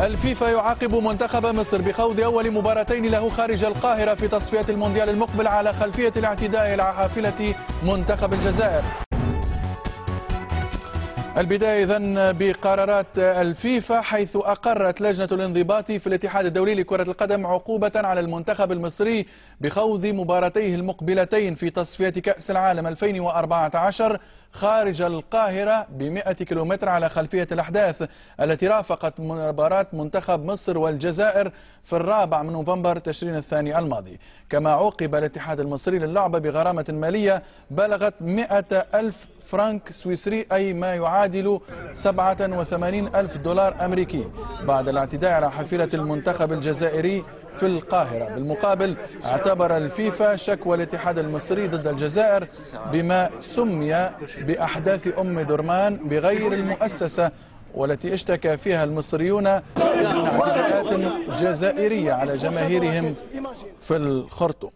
الفيفا يعاقب منتخب مصر بخوض أول مباراتين له خارج القاهرة في تصفية المونديال المقبل على خلفية الاعتداء على حافلة منتخب الجزائر. البداية إذن بقرارات الفيفا حيث أقرت لجنة الانضباط في الاتحاد الدولي لكرة القدم عقوبة على المنتخب المصري بخوض مباراتيه المقبلتين في تصفية كأس العالم 2014 خارج القاهرة ب 100 كيلومتر على خلفية الأحداث التي رافقت مباراة منتخب مصر والجزائر في الرابع من نوفمبر تشرين الثاني الماضي. كما عوقب الاتحاد المصري للعبة بغرامة مالية بلغت 100 ألف فرنك سويسري أي ما يعادل 87 ألف دولار أمريكي بعد الاعتداء على حافلة المنتخب الجزائري في القاهرة. بالمقابل اعتبر الفيفا شكوى الاتحاد المصري ضد الجزائر بما سمي بأحداث أم درمان بغير المؤسسة والتي اشتكى فيها المصريون من اعتداءات جزائرية على جماهيرهم في الخرطوم.